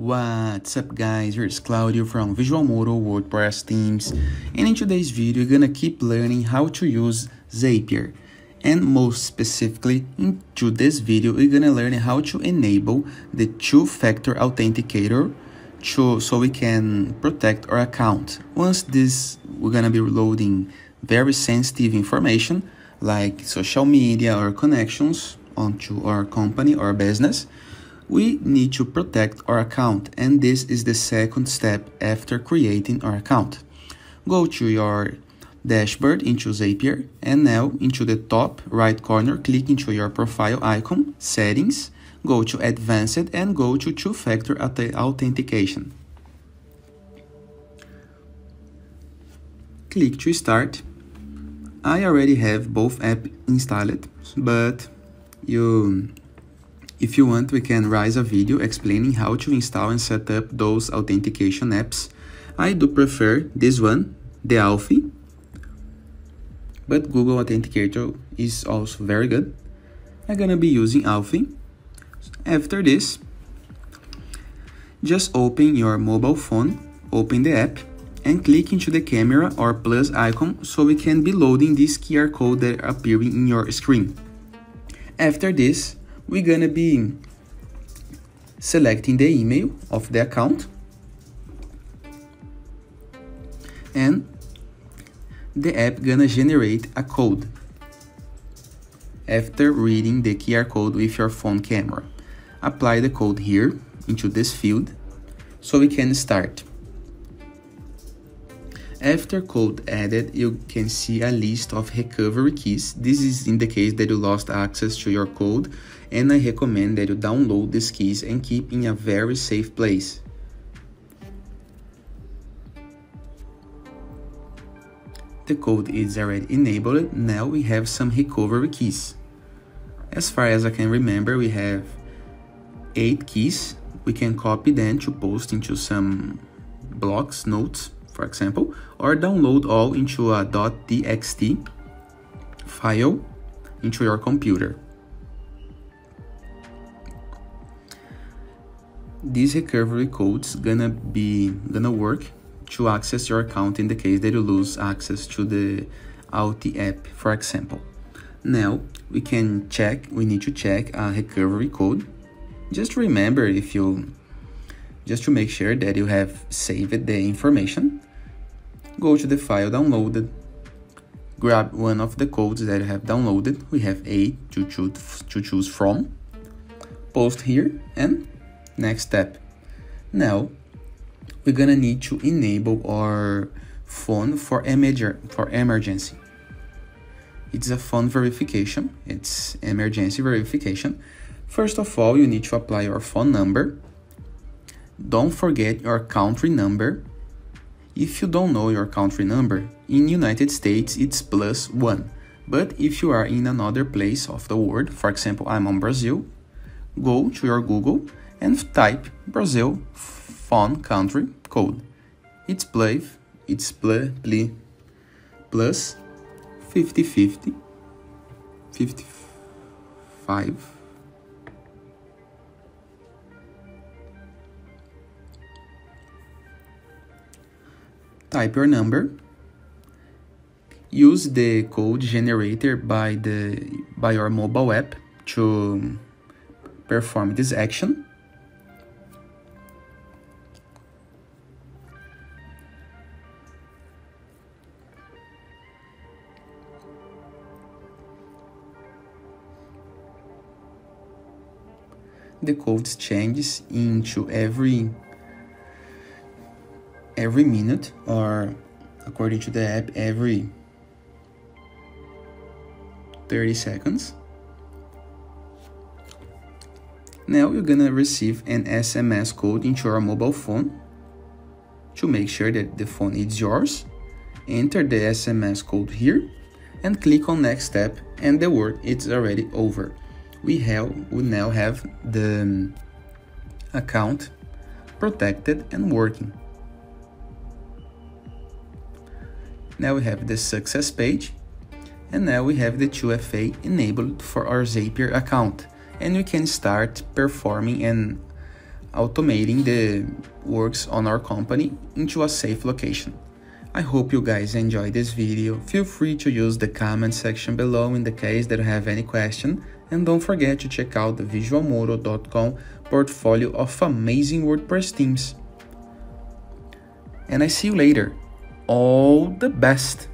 What's up guys, here's Claudio from Visualmodo WordPress themes and in today's video we're gonna keep learning how to use Zapier. And most specifically into this video we're gonna learn how to enable the two-factor authenticator to, so we can protect our account. Once this we're gonna be loading very sensitive information like social media or connections onto our company or business we need to protect our account and this is the second step after creating our account. Go to your dashboard into Zapier and now into the top right corner click into your profile icon, settings, go to advanced and go to two-factor authentication. Click to start. I already have both apps installed but you if you want, we can raise a video explaining how to install and set up those authentication apps. I do prefer this one, the Authy, but Google Authenticator is also very good. I'm gonna be using Authy. After this, just open your mobile phone, open the app, and click into the camera or plus icon so we can be loading this QR code that appearing in your screen. After this, we're gonna be selecting the email of the account and the app gonna generate a code after reading the QR code with your phone camera. Apply the code here into this field so we can start. After code added, you can see a list of recovery keys. This is in the case that you lost access to your code and I recommend that you download these keys and keep in a very safe place. The code is already enabled, now we have some recovery keys. As far as I can remember, we have 8 keys. We can copy them to post into some blocks, notes, for example, or download all into a .txt file into your computer. These recovery codes gonna be gonna work to access your account in the case that you lose access to the Authy app, for example. Now we can check, we need to check a recovery code. Just remember if you just to make sure that you have saved the information go to the file downloaded, grab one of the codes that you have downloaded, we have eight to choose, to choose from, post here, and next step. Now, we're gonna need to enable our phone for, emerger for emergency. It's a phone verification, it's emergency verification. First of all, you need to apply your phone number. Don't forget your country number if you don't know your country number, in United States it's plus 1. But if you are in another place of the world, for example, I'm on Brazil, go to your Google and type Brazil phone country code. It's plus, it's plus, plus 50 50 55 type your number. Use the code generated by the by your mobile app to perform this action the code changes into every every minute or according to the app every 30 seconds. Now you're gonna receive an SMS code into your mobile phone to make sure that the phone is yours. Enter the SMS code here and click on next step and the work is already over. We have we now have the um, account protected and working. Now we have the success page and now we have the 2FA enabled for our Zapier account and we can start performing and automating the works on our company into a safe location. I hope you guys enjoyed this video. Feel free to use the comment section below in the case that you have any question and don't forget to check out the visualmodo.com portfolio of amazing WordPress themes. And I see you later. All the best!